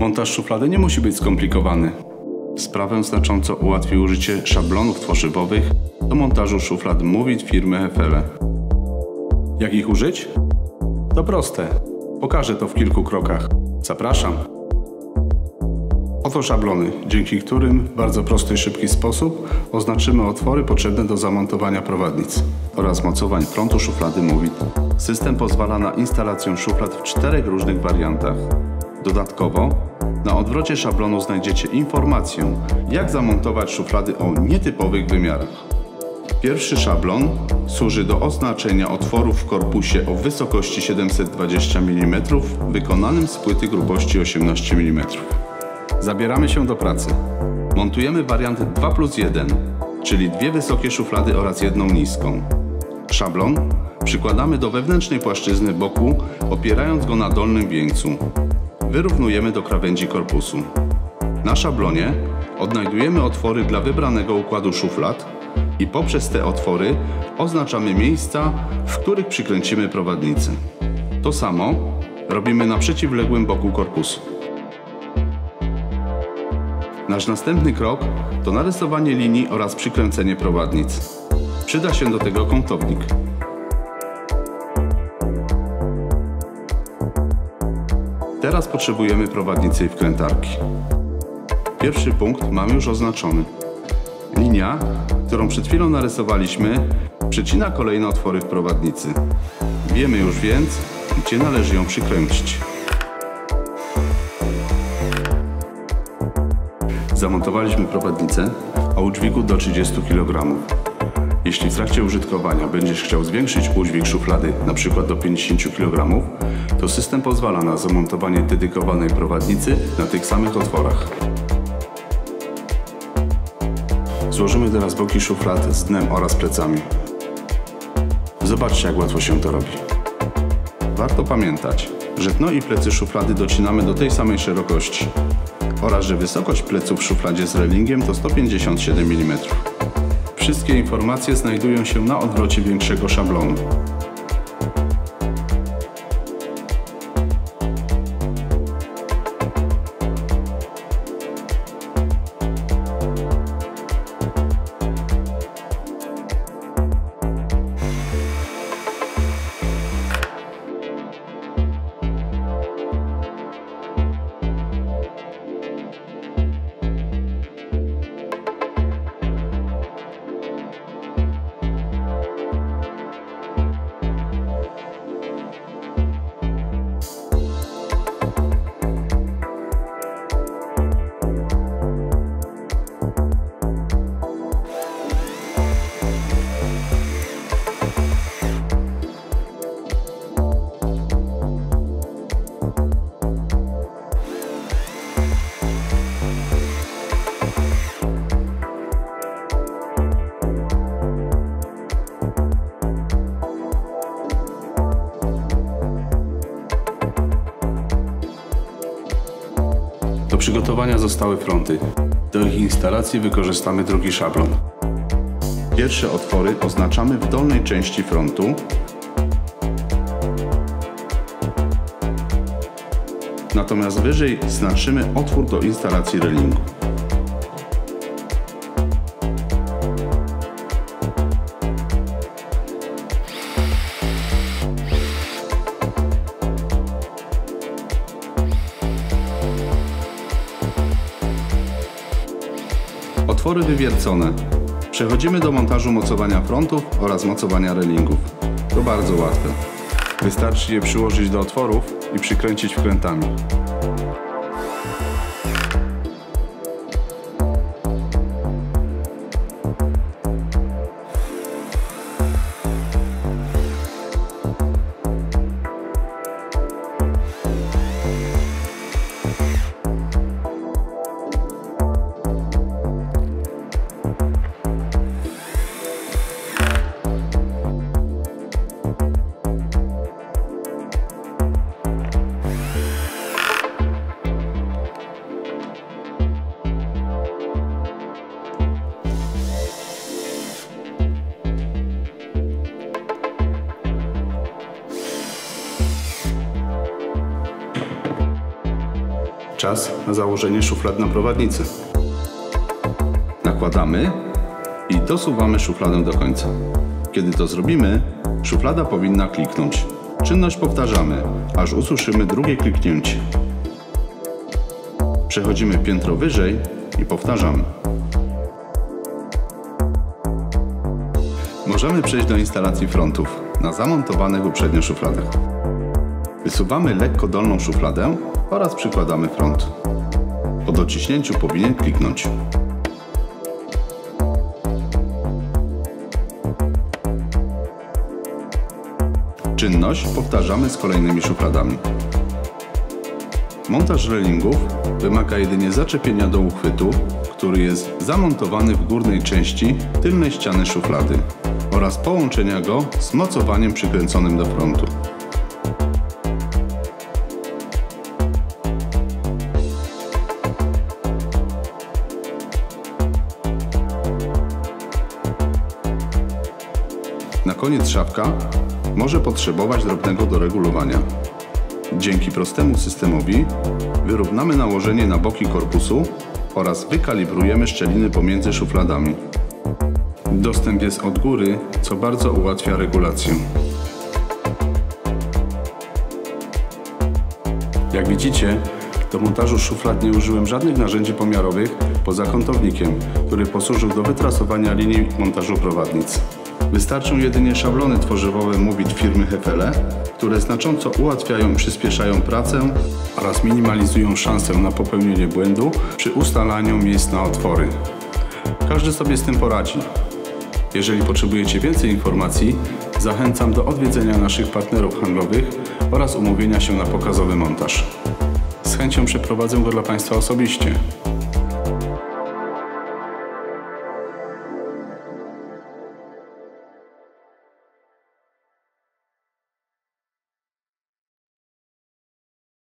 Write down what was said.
Montaż szuflady nie musi być skomplikowany. Sprawę znacząco ułatwi użycie szablonów tworzywowych do montażu szuflad Movit firmy Hefele. Jak ich użyć? To proste. Pokażę to w kilku krokach. Zapraszam. Oto szablony, dzięki którym w bardzo prosty i szybki sposób oznaczymy otwory potrzebne do zamontowania prowadnic oraz mocowań frontu szuflady Movit. System pozwala na instalację szuflad w czterech różnych wariantach. Dodatkowo na odwrocie szablonu znajdziecie informację, jak zamontować szuflady o nietypowych wymiarach. Pierwszy szablon służy do oznaczenia otworów w korpusie o wysokości 720 mm wykonanym z płyty grubości 18 mm. Zabieramy się do pracy. Montujemy wariant 2 plus 1, czyli dwie wysokie szuflady oraz jedną niską. Szablon przykładamy do wewnętrznej płaszczyzny boku, opierając go na dolnym wieńcu. Wyrównujemy do krawędzi korpusu. Na szablonie odnajdujemy otwory dla wybranego układu szuflad i poprzez te otwory oznaczamy miejsca, w których przykręcimy prowadnicę. To samo robimy na przeciwległym boku korpusu. Nasz następny krok to narysowanie linii oraz przykręcenie prowadnic. Przyda się do tego kątownik. Teraz potrzebujemy prowadnicy i wkrętarki. Pierwszy punkt mamy już oznaczony. Linia, którą przed chwilą narysowaliśmy, przecina kolejne otwory w prowadnicy. Wiemy już więc, gdzie należy ją przykręcić. Zamontowaliśmy prowadnicę o udźwigu do 30 kg. Jeśli w trakcie użytkowania będziesz chciał zwiększyć udźwig szuflady np. do 50 kg, to system pozwala na zamontowanie dedykowanej prowadnicy na tych samych otworach. Złożymy teraz boki szuflad z dnem oraz plecami. Zobaczcie jak łatwo się to robi. Warto pamiętać, że dno i plecy szuflady docinamy do tej samej szerokości oraz że wysokość pleców w szufladzie z relingiem to 157 mm. Wszystkie informacje znajdują się na odwrocie większego szablonu. Przygotowania zostały fronty. Do ich instalacji wykorzystamy drugi szablon. Pierwsze otwory oznaczamy w dolnej części frontu, natomiast wyżej znaczymy otwór do instalacji relingu. Otwory wywiercone. Przechodzimy do montażu mocowania frontów oraz mocowania relingów. To bardzo łatwe. Wystarczy je przyłożyć do otworów i przykręcić wkrętami. Czas na założenie szuflad na prowadnicy. Nakładamy i dosuwamy szufladę do końca. Kiedy to zrobimy, szuflada powinna kliknąć. Czynność powtarzamy, aż usłyszymy drugie kliknięcie. Przechodzimy piętro wyżej i powtarzamy. Możemy przejść do instalacji frontów na zamontowanych uprzednio szufladach. Wysuwamy lekko dolną szufladę oraz przykładamy front. Po dociśnięciu powinien kliknąć. Czynność powtarzamy z kolejnymi szufladami. Montaż relingów wymaga jedynie zaczepienia do uchwytu, który jest zamontowany w górnej części tylnej ściany szuflady oraz połączenia go z mocowaniem przykręconym do frontu. Koniec szafka może potrzebować drobnego doregulowania. Dzięki prostemu systemowi wyrównamy nałożenie na boki korpusu oraz wykalibrujemy szczeliny pomiędzy szufladami. Dostęp jest od góry, co bardzo ułatwia regulację. Jak widzicie, do montażu szuflad nie użyłem żadnych narzędzi pomiarowych poza kątownikiem, który posłużył do wytrasowania linii montażu prowadnic. Wystarczą jedynie szablony tworzywowe Movit firmy Hefele, które znacząco ułatwiają i przyspieszają pracę oraz minimalizują szansę na popełnienie błędu przy ustalaniu miejsc na otwory. Każdy sobie z tym poradzi. Jeżeli potrzebujecie więcej informacji, zachęcam do odwiedzenia naszych partnerów handlowych oraz umówienia się na pokazowy montaż. Z chęcią przeprowadzę go dla Państwa osobiście.